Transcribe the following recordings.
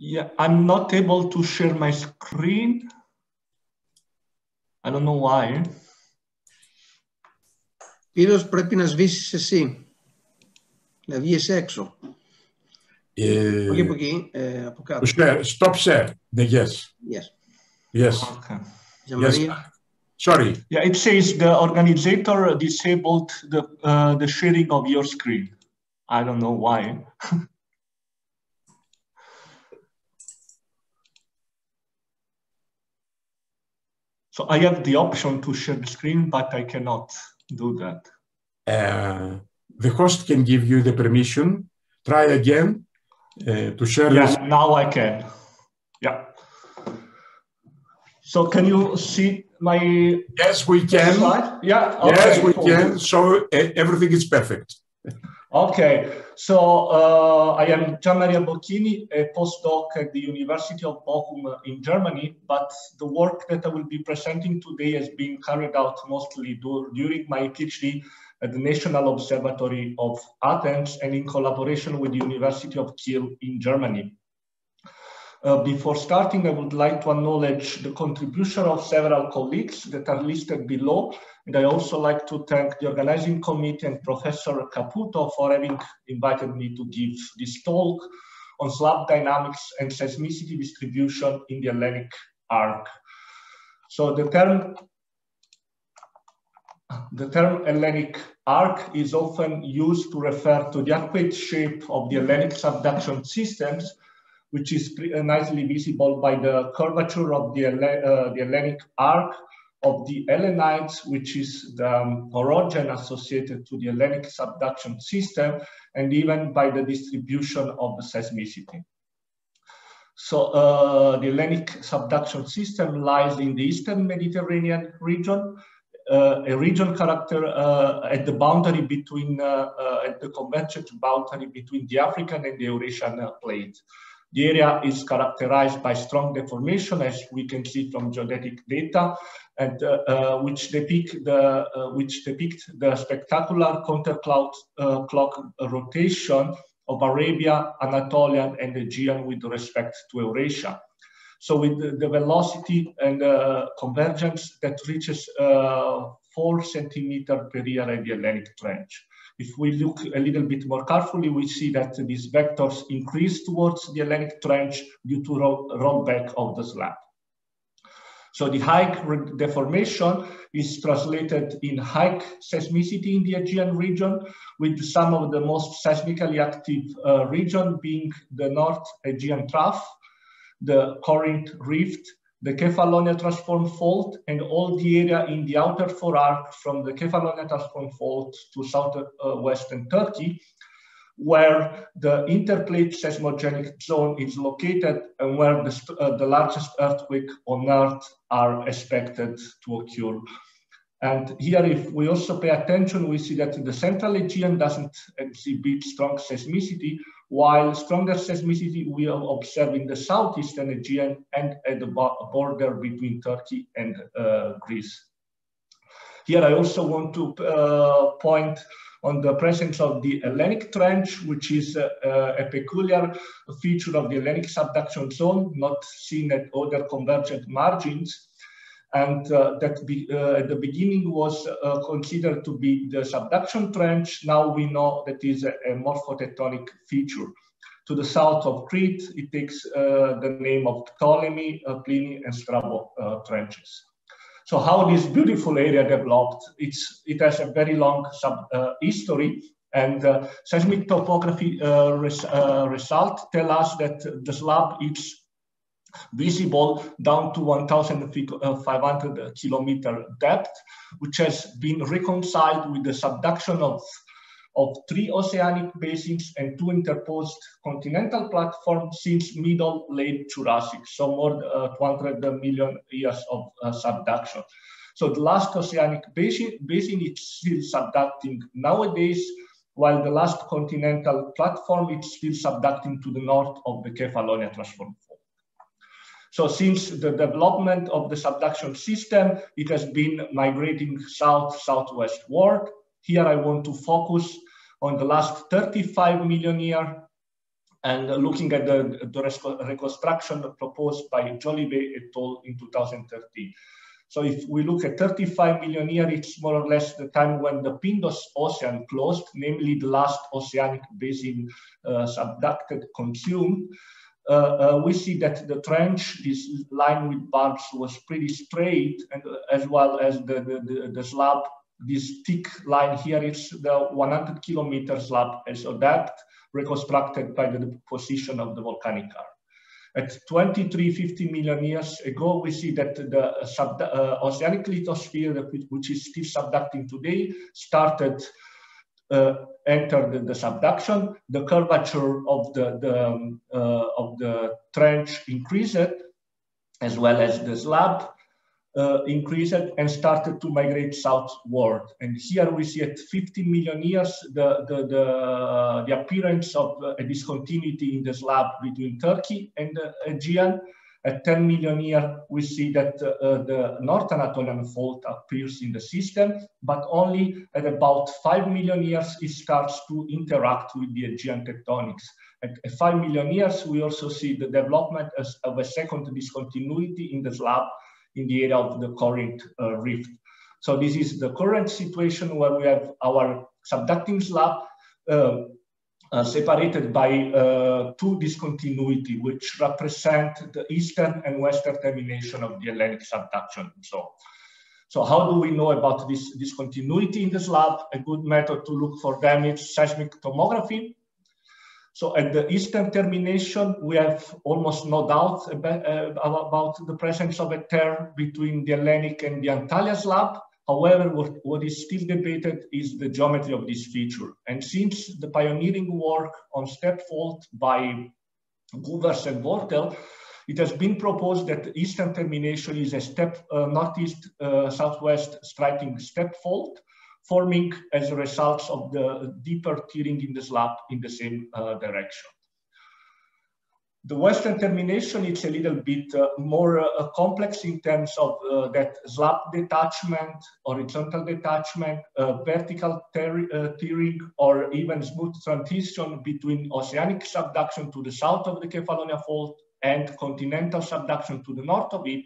Yeah, I'm not able to share my screen. I don't know why. Πύρος πρέπει να σβήσεις εσύ. Να βγεις έξω. Ε, Όχι από εκεί, ε, από to κάτω. share, stop share. The yes. Yes. Yes. Okay. Για Yes. Μαρία. Sorry. Yeah, it says the organizer disabled the uh, the sharing of your screen. I don't know why. so I have the option to share the screen, but I cannot do that. Uh, the host can give you the permission. Try again uh, to share Yeah, this. now I can. Yeah. So can you see my Yes, we can. slide? Yeah. Yes, we can. So uh, everything is perfect. Okay, so uh, I am Gian Maria Bocchini, a postdoc at the University of Bochum in Germany, but the work that I will be presenting today has been carried out mostly dur- during my PhD at the National Observatory of Athens and in collaboration with the University of Kiel in Germany. Uh, before starting, I would like to acknowledge the contribution of several colleagues that are listed below and I also like to thank the organizing committee and Professor Caputo for having invited me to give this talk on slab dynamics and seismicity distribution in the Hellenic arc. So the term the term Hellenic arc is often used to refer to the arcuate shape of the Hellenic subduction systems, which is uh, nicely visible by the curvature of the, uh, the Hellenic arc of the Hellenides, which is the um, orogen associated to the Hellenic subduction system, and even by the distribution of the seismicity. So uh, the Hellenic subduction system lies in the Eastern Mediterranean region, uh, a region character uh, at the boundary between, uh, uh, at the convergent boundary between the African and the Eurasian plate. The area is characterized by strong deformation, as we can see from geodetic data, and uh, uh, which depict the uh, which depict the spectacular counterclock uh, clock rotation of Arabia, Anatolian, and Aegean with respect to Eurasia. So with the, the velocity and uh, convergence that reaches uh, four centimeter per year at the Atlantic Trench. If we look a little bit more carefully, we see that these vectors increase towards the Atlantic Trench due to roll, rollback of the slab. So the high deformation is translated in high seismicity in the Aegean region, with some of the most seismically active uh, region being the North Aegean Trough, the Corinth Rift, the Kefalonia Transform Fault, and all the area in the outer forarc from the Kefalonia Transform Fault to southwestern Turkey, where the interplate seismogenic zone is located and where the, uh, the largest earthquake on Earth are expected to occur. And here, if we also pay attention, we see that the central Aegean doesn't exhibit strong seismicity, while stronger seismicity we observe in the southeastern Aegean and at the border between Turkey and uh, Greece. Here, I also want to uh, point on the presence of the Hellenic Trench, which is uh, a peculiar feature of the Hellenic subduction zone, not seen at other convergent margins and uh, that be, uh, at the beginning was uh, considered to be the subduction trench. Now we know that is a, a morphotectonic feature. To the south of Crete, it takes uh, the name of Ptolemy, uh, Pliny, and Strabo uh, trenches. So how this beautiful area developed, it's, it has a very long sub, history and seismic tomography res, uh, result tell us that the slab is visible down to 1,500 kilometer depth, which has been reconciled with the subduction of, of three oceanic basins and two interposed continental platforms since middle late Jurassic, so more than uh, 200 million years of uh, subduction. So the last oceanic basin, basin is still subducting nowadays, while the last continental platform is still subducting to the north of the Kefalonia transform. So since the development of the subduction system, it has been migrating south-southwestward. Here I want to focus on the last 35 million year and looking at the, the reconstruction proposed by Jolivet et al. in 2013. So if we look at 35 million years, it's more or less the time when the Pindus Ocean closed, namely the last oceanic basin uh, subducted, consumed. Uh, uh, we see that the trench, this line with barbs, was pretty straight, and uh, as well as the, the, the, the slab, this thick line here is the 100 kilometer slab as a depth reconstructed by the position of the volcanic arc. At 2350 million years ago, we see that the uh, oceanic lithosphere, which is still subducting today, started entered the, subduction. The curvature of the, the um, uh, of the trench increased, as well as the slab uh, increased and started to migrate southward. And here we see at 50 million years the, the, the, uh, the appearance of a discontinuity in the slab between Turkey and the Aegean. At 10 million years, we see that uh, the North Anatolian fault appears in the system, but only at about 5 million years it starts to interact with the Aegean tectonics. At 5 million years, we also see the development of a second discontinuity in the slab in the area of the Corinth uh, Rift. So this is the current situation where we have our subducting slab uh, uh, separated by uh, two discontinuity, which represent the eastern and western termination of the Hellenic subduction. So, so how do we know about this discontinuity in the slab? A good method to look for them is seismic tomography. So at the eastern termination, we have almost no doubt about, uh, about the presence of a tear between the Hellenic and the Antalya slab. However, what, what is still debated is the geometry of this feature. And since the pioneering work on step fault by Govers and Wortel, it has been proposed that the eastern termination is a step uh, northeast uh, southwest striking step fault forming as a result of the deeper tearing in the slab in the same uh, direction. The western termination is a little bit uh, more uh, complex in terms of uh, that slab detachment, horizontal detachment, uh, vertical uh, tearing, or even smooth transition between oceanic subduction to the south of the Kefalonia fault and continental subduction to the north of it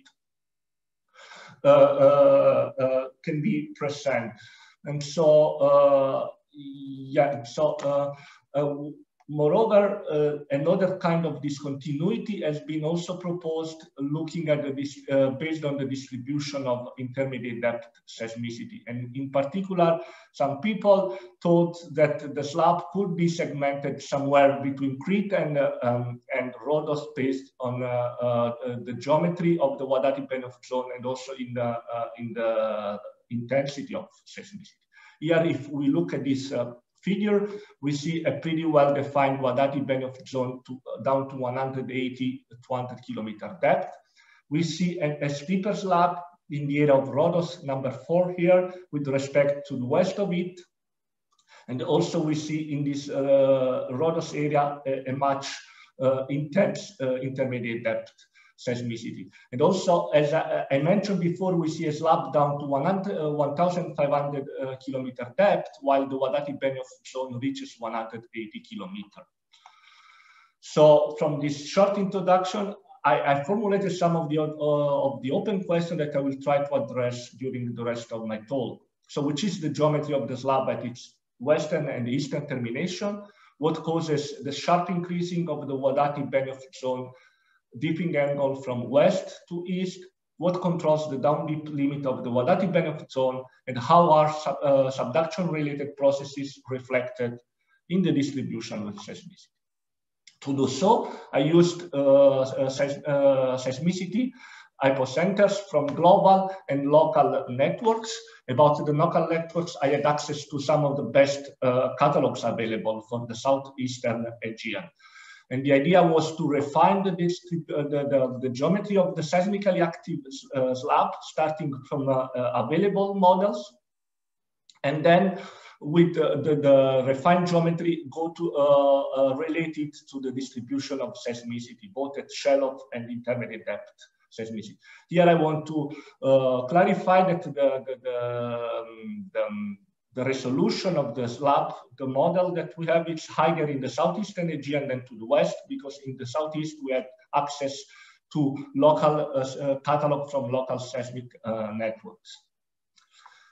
can be present. And so, uh, yeah, so uh, uh, Moreover, uh, another kind of discontinuity has been also proposed looking at the uh, based on the distribution of intermediate depth seismicity. And in particular, some people thought that the slab could be segmented somewhere between Crete and, uh, um, and Rhodos based on the geometry of the Wadati-Benioff zone and also in the, in the intensity of seismicity. Here, if we look at this uh, figure, we see a pretty well-defined Wadati-Benioff zone to, uh, down to 180 200 kilometer depth. We see a, a steeper slab in the area of Rhodos, number four here, with respect to the west of it. And also we see in this uh, Rhodos area a, a much uh, intense uh, intermediate depth seismicity. And also, as I, I, mentioned before, we see a slab down to 1,500 uh, kilometer depth, while the Wadati-Benioff zone reaches 180 kilometer. So from this short introduction, I, I formulated some of the, uh, of the open questions that I will try to address during the rest of my talk. So which is the geometry of the slab at its western and eastern termination? What causes the sharp increasing of the Wadati-Benioff zone dipping angle from west to east, what controls the down dip limit of the Wadati-Benioff zone, and how are sub, uh, subduction-related processes reflected in the distribution of seismicity. To do so, I used uh, uh, uh seismicity hypocenters from global and local networks. About the local networks, I had access to some of the best uh, catalogs available for the southeastern Aegean. And the idea was to refine the, uh, the, the, the, geometry of the seismically active uh, slab, starting from uh, uh, available models. And then with the, the, refined geometry, go to uh, uh, relate it to the distribution of seismicity, both at shallow and intermediate depth seismicity. Here I want to clarify that the, the, the, um, the um, the resolution of the slab, the model that we have is higher in the southeastern Aegean than to the west, because in the southeast we had access to local uh, uh, catalog from local seismic uh, networks.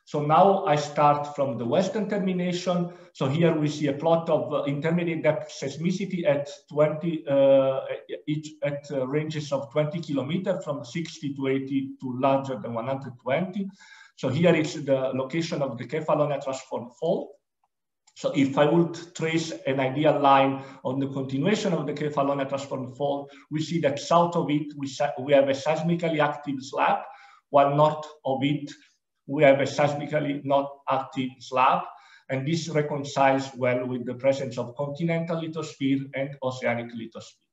So now I start from the western termination. So here we see a plot of uh, intermediate depth seismicity at 20, uh, at uh, ranges of 20 kilometers from 60 to 80 to larger than 120. So here is the location of the Kefalonia transform fault. So if I would trace an ideal line on the continuation of the Kefalonia transform fault, we see that south of it, we, we have a seismically active slab, while north of it, we have a seismically not active slab. And this reconciles well with the presence of continental lithosphere and oceanic lithosphere.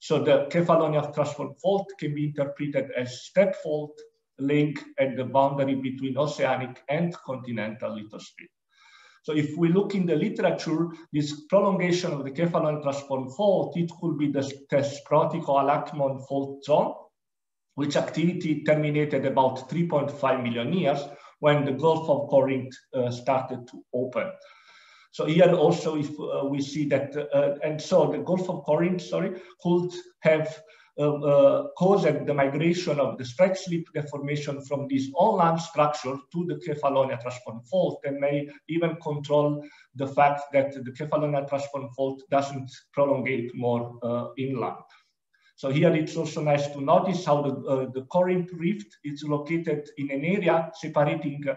So the Kefalonia transform fault can be interpreted as step fault link at the boundary between oceanic and continental lithosphere. So if we look in the literature, this prolongation of the Kefalonia transform fault, it could be the Thesprotiko-Aliakmon fault zone, which activity terminated about 3.5 million years when the Gulf of Corinth uh, started to open. So here also, if uh, we see that, uh, and so the Gulf of Corinth, sorry, could have caused the migration of the strike slip deformation from this on-land structure to the Kefalonia transform fault and may even control the fact that the Kefalonia transform fault doesn't prolongate more uh, inland. So here it's also nice to notice how the, uh, the Corinth Rift is located in an area separating uh,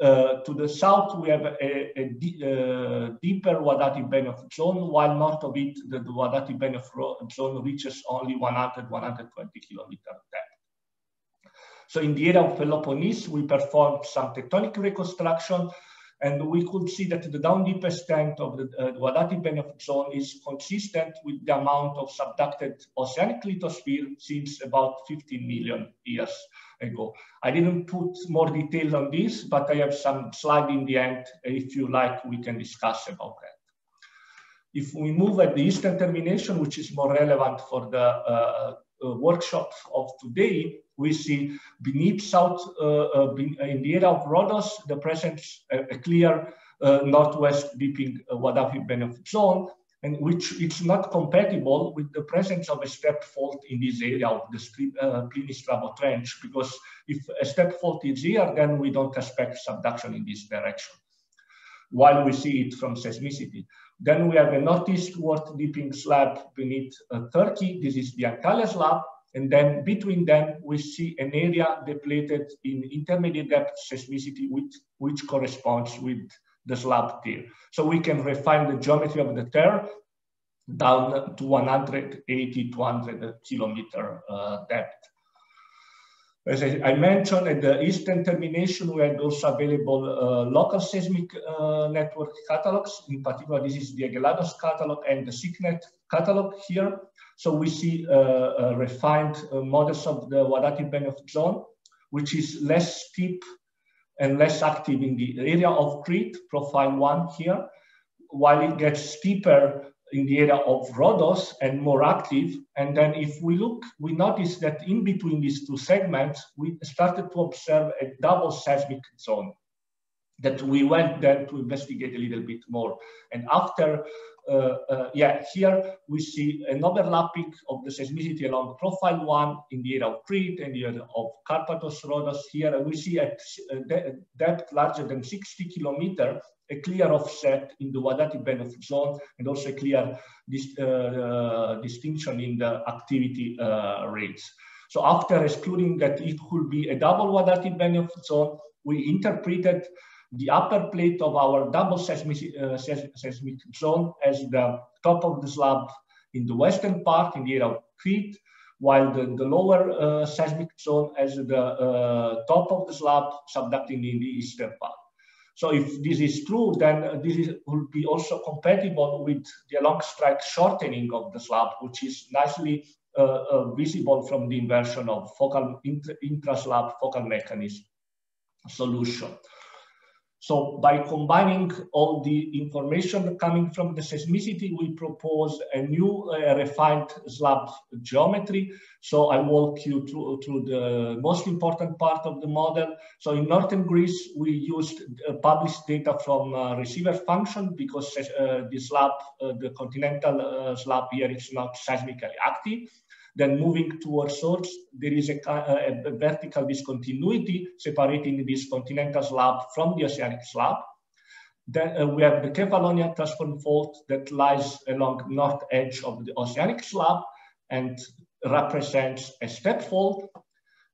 to the south, we have a, a, a uh, deeper Wadati-Benioff zone, while north of it, the, the Wadati-Benioff zone reaches only 100, 120 kilometer depth. So in the area of Peloponnese, we performed some tectonic reconstruction, and we could see that the down deep extent of the uh, Wadati-Benioff zone is consistent with the amount of subducted oceanic lithosphere since about 15 million years ago. I didn't put more detail on this, but I have some slide in the end. If you like, we can discuss about that. If we move at the eastern termination, which is more relevant for the uh, uh, workshop of today, we see beneath south, uh, uh in the area of Rhodos, the presence, a, a clear uh, northwest dipping uh, Wadati-Benioff zone, and which it's not compatible with the presence of a step fault in this area of the uh, Pliny-Strabo Trench, because if a step fault is here, then we don't expect subduction in this direction, while we see it from seismicity. Then we have a northeastward dipping slab beneath uh, Turkey. This is the Antalya slab. And then between them, we see an area depleted in intermediate depth seismicity, which, which corresponds with the slab tear. So we can refine the geometry of the tear down to 180, 200 kilometer uh, depth. As I, I, mentioned, at the eastern termination, we had also available uh, local seismic uh, network catalogs. In particular, this is the EGELADOS catalog and the CYCNET catalog here. So we see uh, uh refined uh, models of the Wadati-Benioff zone, which is less steep and less active in the area of Crete, profile one here, while it gets steeper in the area of Rhodos and more active. And then if we look, we notice that in between these two segments, we started to observe a double seismic zone that we went then to investigate a little bit more. And after yeah, here we see an overlapping of the seismicity along profile one in the area of Crete and the area of Karpathos, Rhodos. Here we see at uh, depth larger than 60 kilometer, a clear offset in the Wadati-Benioff zone and also a clear dis uh, distinction in the activity uh, rates. So after excluding that it could be a double Wadati-Benioff zone, we interpreted the upper plate of our double seismic, uh, seismic zone as the top of the slab in the western part in the area of Crete, while the, the lower uh, seismic zone as the uh, top of the slab subducting in the eastern part. So if this is true, then this is, will be also compatible with the long strike shortening of the slab, which is nicely uh, uh, visible from the inversion of focal intra-slab focal mechanism solution. So by combining all the information coming from the seismicity, we propose a new uh, refined slab geometry. So I walk you through, through the most important part of the model. So in Northern Greece, we used uh, published data from uh, receiver function because uh, the slab, uh, the continental uh, slab here is not seismically active. Then moving towards source, there is a, a, a vertical discontinuity separating this continental slab from the oceanic slab. Then uh, we have the Kefalonia transform fault that lies along north edge of the oceanic slab and represents a step fault.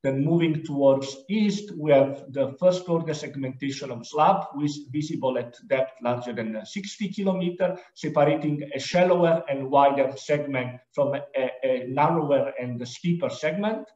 Then moving towards east, we have the first order segmentation of slab with visible at depth larger than uh, 60 kilometer, separating a shallower and wider segment from a, a narrower and steeper segment.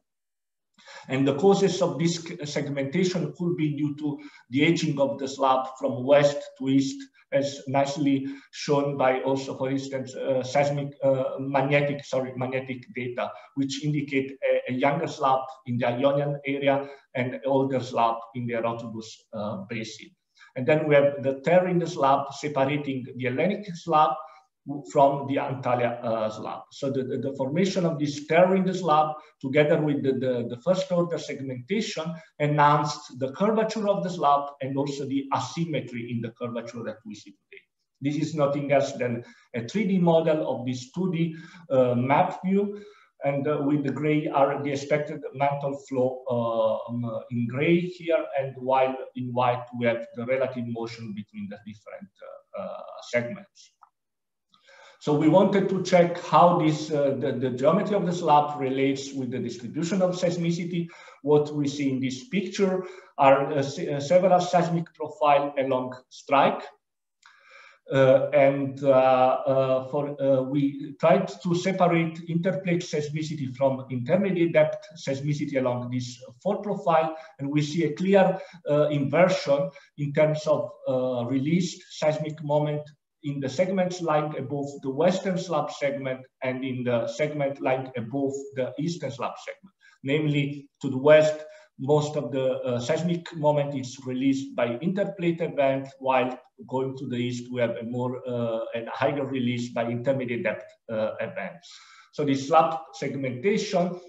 And the causes of this segmentation could be due to the aging of the slab from west to east as nicely shown by also, for instance, uh, seismic uh, magnetic, sorry, magnetic data, which indicate a, a, younger slab in the Ionian area and older slab in the Eratosthus uh, basin. And then we have the tear in the slab separating the Hellenic slab from the Antalya uh, slab. So the, the, the, formation of this tear in the slab together with the, the, the, first order segmentation enhanced the curvature of the slab and also the asymmetry in the curvature that we see today. This is nothing else than a 3D model of this 2D uh, map view and uh, with the gray are the expected mantle flow uh, um, in gray here and while in white we have the relative motion between the different uh, uh, segments. So we wanted to check how this, uh, the, the, geometry of the slab relates with the distribution of seismicity. What we see in this picture are uh, uh several seismic profile along strike. Uh, and uh, uh, for we tried to separate interplate seismicity from intermediate depth seismicity along this four profile, and we see a clear inversion in terms of released seismic moment in the segments lying above the western slab segment and in the segment lying above the eastern slab segment. Namely, to the west, most of the uh, seismic moment is released by interplate event, while going to the east, we have a more uh, and higher release by intermediate depth uh, events. So this slab segmentation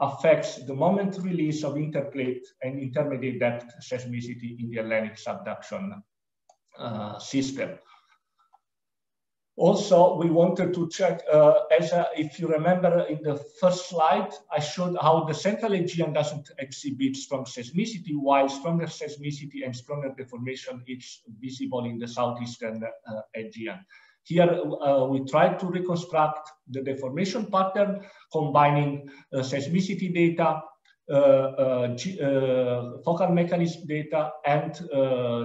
affects the moment release of interplate and intermediate depth seismicity in the Hellenic subduction uh, system. Also, we wanted to check, uh, as if you remember in the first slide, I showed how the central Aegean doesn't exhibit strong seismicity, while stronger seismicity and stronger deformation is visible in the southeastern uh, Aegean. Here, uh, we tried to reconstruct the deformation pattern, combining uh, seismicity data Uh, uh, uh, focal mechanism data and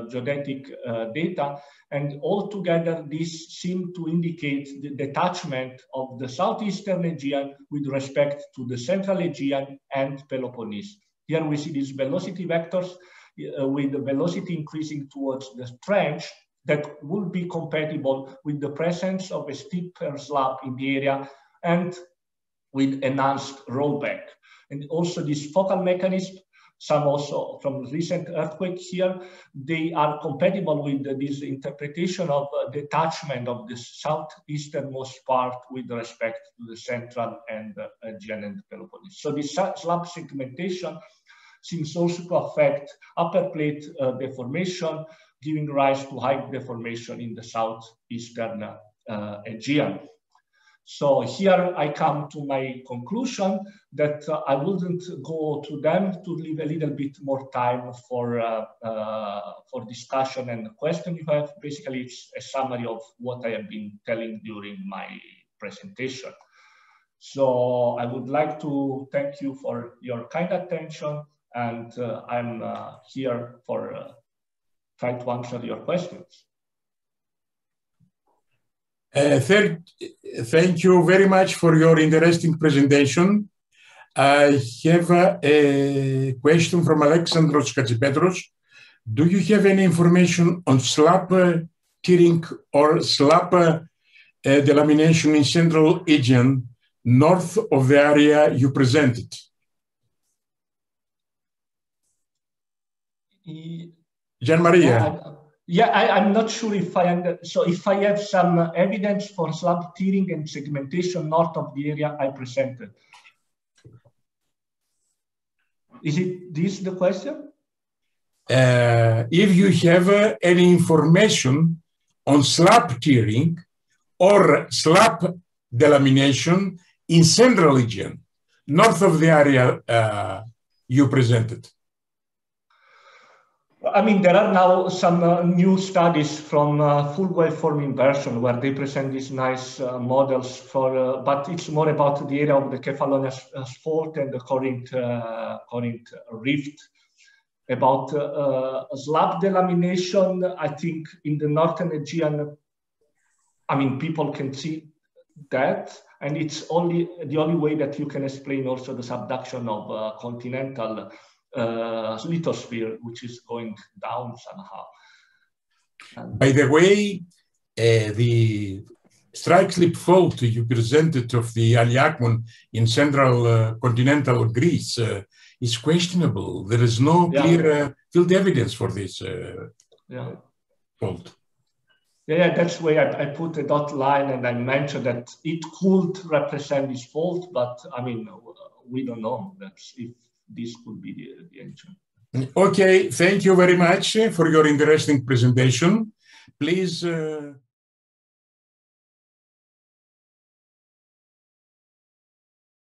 geodetic data. And altogether, this seemed to indicate the detachment of the southeastern Aegean with respect to the central Aegean and Peloponnese. Here we see these velocity vectors uh, with the velocity increasing towards the trench that would be compatible with the presence of a steeper slab in the area and with enhanced rollback. And also this focal mechanism, some also from recent earthquake here, they are compatible with this interpretation of uh, detachment of the southeasternmost part with respect to the central and uh, Aegean and Peloponnese. So this slab segmentation seems also to affect upper plate uh, deformation, giving rise to high deformation in the southeastern uh, Aegean. So here I come to my conclusion that uh, I wouldn't go to them to leave a little bit more time for, uh, uh, for discussion and question you have. Basically, it's a summary of what I have been telling during my presentation. So I would like to thank you for your kind attention and uh, I'm uh, here for uh, trying to answer your questions. Uh, third, thank you very much for your interesting presentation. I have a, a question from Alexandros Katsipetros. Do you have any information on slab uh, tearing or slab uh, delamination in Central Aegean, north of the area you presented? Gian Maria. Yeah, I, am not sure if I so if I have some evidence for slab tearing and segmentation north of the area I presented. Is it this the question? Uh, if you have uh, any information on slab tearing or slab delamination in central region, north of the area uh, you presented. I mean, there are now some uh, new studies from uh, full waveform inversion where they present these nice uh, models for, uh, but it's more about the area of the Kefalonia fault and the Corinth, uh, Corinth rift. About uh, slab delamination, I think in the Northern Aegean, I mean, people can see that, and it's only the only way that you can explain also the subduction of continental uh, lithosphere, which is going down somehow. And By the way, uh, the strike slip fault you presented of the Aliakmon in central uh, continental Greece uh, is questionable. There is no yeah. clear uh, field evidence for this uh, yeah. fault. Yeah, that's why I, I, put a dot line and I mentioned that it could represent this fault, but I mean, we don't know. That's if this could be the, the answer. Okay, thank you very much for your interesting presentation. Please. Uh...